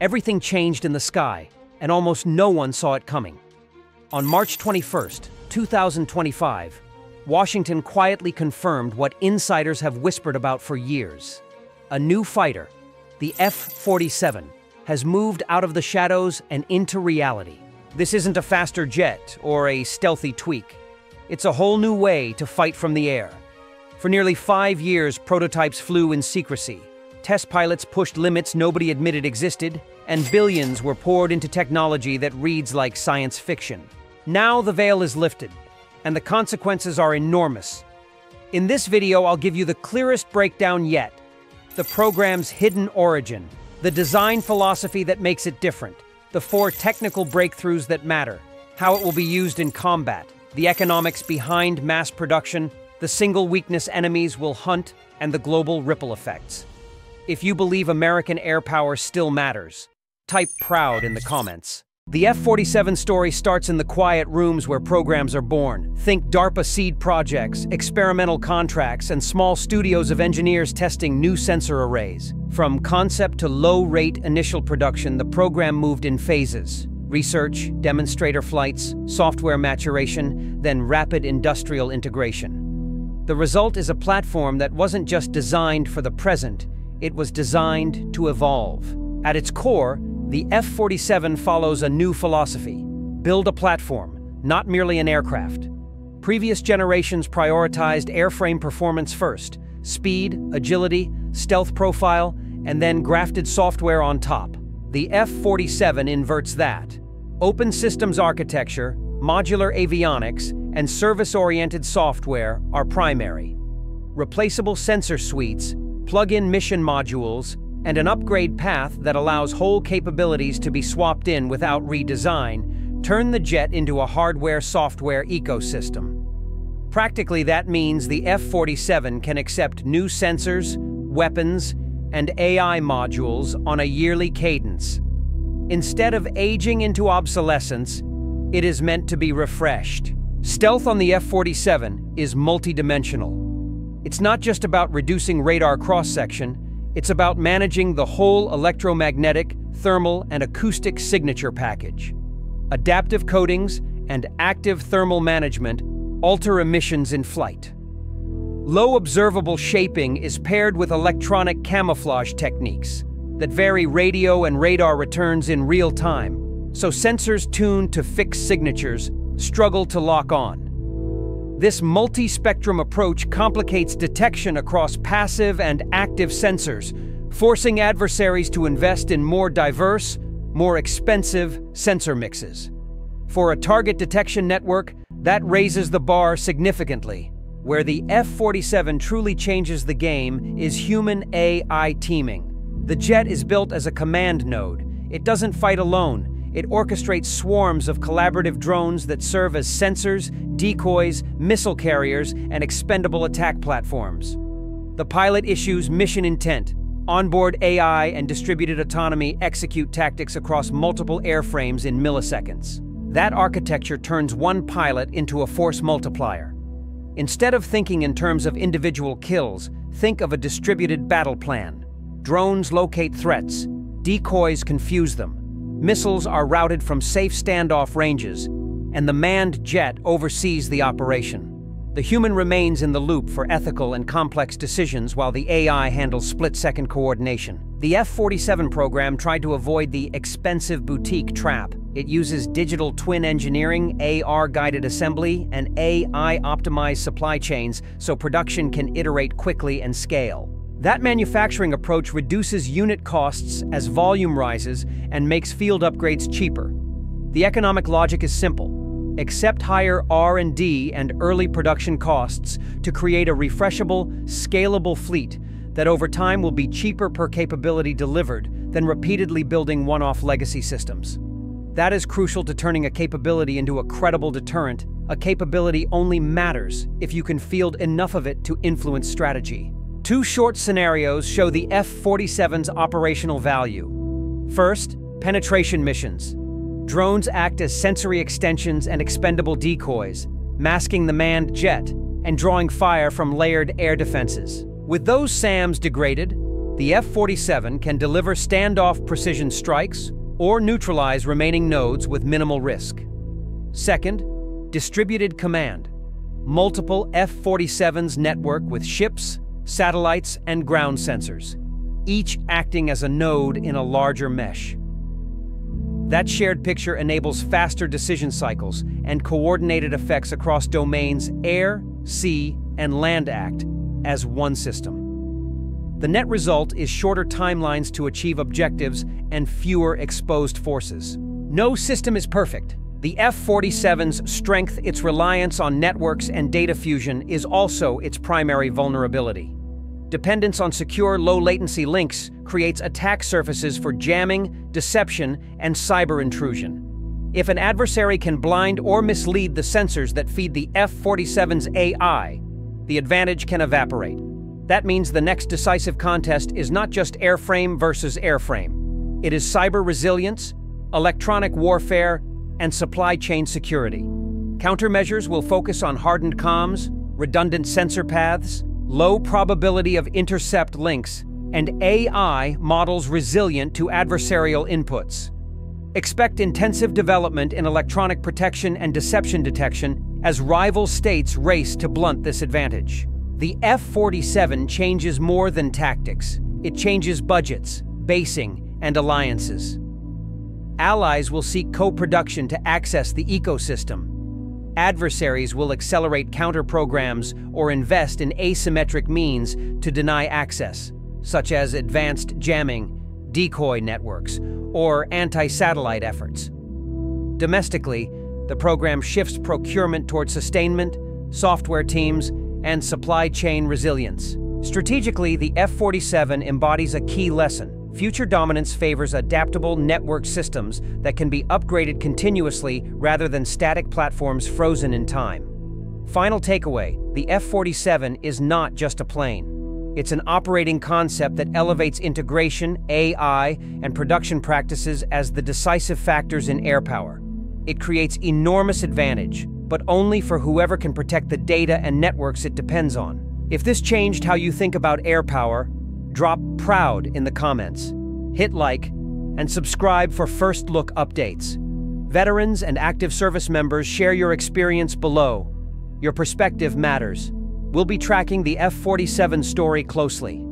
everything changed in the sky, and almost no one saw it coming. On March 21, 2025, Washington quietly confirmed what insiders have whispered about for years. A new fighter, the F-47, has moved out of the shadows and into reality. This isn't a faster jet or a stealthy tweak. It's a whole new way to fight from the air. For nearly five years, prototypes flew in secrecy. Test pilots pushed limits nobody admitted existed, and billions were poured into technology that reads like science fiction. Now the veil is lifted, and the consequences are enormous. In this video, I'll give you the clearest breakdown yet. The program's hidden origin, the design philosophy that makes it different, the four technical breakthroughs that matter, how it will be used in combat, the economics behind mass production, the single weakness enemies will hunt, and the global ripple effects. If you believe American air power still matters, type proud in the comments. The F-47 story starts in the quiet rooms where programs are born. Think DARPA seed projects, experimental contracts, and small studios of engineers testing new sensor arrays. From concept to low-rate initial production, the program moved in phases. Research, demonstrator flights, software maturation, then rapid industrial integration. The result is a platform that wasn't just designed for the present, it was designed to evolve. At its core, the F-47 follows a new philosophy. Build a platform, not merely an aircraft. Previous generations prioritized airframe performance first, speed, agility, stealth profile, and then grafted software on top. The F-47 inverts that. Open systems architecture, modular avionics, and service-oriented software are primary. Replaceable sensor suites, plug-in mission modules, and an upgrade path that allows whole capabilities to be swapped in without redesign, turn the jet into a hardware-software ecosystem. Practically, that means the F-47 can accept new sensors, weapons, and AI modules on a yearly cadence. Instead of aging into obsolescence, it is meant to be refreshed. Stealth on the F-47 is multidimensional. It's not just about reducing radar cross-section, it's about managing the whole electromagnetic, thermal, and acoustic signature package. Adaptive coatings and active thermal management alter emissions in flight. Low observable shaping is paired with electronic camouflage techniques that vary radio and radar returns in real time, so sensors tuned to fixed signatures struggle to lock on. This multi-spectrum approach complicates detection across passive and active sensors, forcing adversaries to invest in more diverse, more expensive sensor mixes. For a target detection network, that raises the bar significantly. Where the F-47 truly changes the game is human-AI teaming. The jet is built as a command node. It doesn't fight alone, it orchestrates swarms of collaborative drones that serve as sensors, decoys, missile carriers, and expendable attack platforms. The pilot issues mission intent. Onboard AI and distributed autonomy execute tactics across multiple airframes in milliseconds. That architecture turns one pilot into a force multiplier. Instead of thinking in terms of individual kills, think of a distributed battle plan. Drones locate threats, decoys confuse them, Missiles are routed from safe standoff ranges, and the manned jet oversees the operation. The human remains in the loop for ethical and complex decisions while the AI handles split-second coordination. The F-47 program tried to avoid the expensive boutique trap. It uses digital twin engineering, AR-guided assembly, and AI-optimized supply chains so production can iterate quickly and scale. That manufacturing approach reduces unit costs as volume rises and makes field upgrades cheaper. The economic logic is simple. Accept higher R&D and early production costs to create a refreshable, scalable fleet that over time will be cheaper per capability delivered than repeatedly building one-off legacy systems. That is crucial to turning a capability into a credible deterrent. A capability only matters if you can field enough of it to influence strategy. Two short scenarios show the F-47's operational value. First, penetration missions. Drones act as sensory extensions and expendable decoys, masking the manned jet and drawing fire from layered air defenses. With those SAMs degraded, The F-47 can deliver standoff precision strikes or neutralize remaining nodes with minimal risk. Second, distributed command. Multiple F-47s network with ships, satellites, and ground sensors, each acting as a node in a larger mesh. That shared picture enables faster decision cycles and coordinated effects across domains air, sea, and land act as one system. The net result is shorter timelines to achieve objectives and fewer exposed forces. No system is perfect. The F-47's strength, its reliance on networks and data fusion, is also its primary vulnerability. Dependence on secure, low-latency links creates attack surfaces for jamming, deception, and cyber intrusion. If an adversary can blind or mislead the sensors that feed the F-47's AI, the advantage can evaporate. That means the next decisive contest is not just airframe versus airframe. It is cyber resilience, electronic warfare, and supply chain security. Countermeasures will focus on hardened comms, redundant sensor paths, low probability of intercept links, and AI models resilient to adversarial inputs. Expect intensive development in electronic protection and deception detection as rival states race to blunt this advantage. The F-47 changes more than tactics. It changes budgets, basing, and alliances. Allies will seek co-production to access the ecosystem, adversaries will accelerate counter programs or invest in asymmetric means to deny access, such as advanced jamming, decoy networks, or anti-satellite efforts. Domestically, the program shifts procurement toward sustainment, software teams, and supply chain resilience. Strategically, the F-47 embodies a key lesson. Future dominance favors adaptable network systems that can be upgraded continuously rather than static platforms frozen in time. Final takeaway, the F-47 is not just a plane. It's an operating concept that elevates integration, AI, and production practices as the decisive factors in air power. It creates enormous advantage, but only for whoever can protect the data and networks it depends on. If this changed how you think about air power, Drop proud in the comments. Hit like and subscribe for first look updates. Veterans and active service members share your experience below. Your perspective matters. We'll be tracking the F-47 story closely.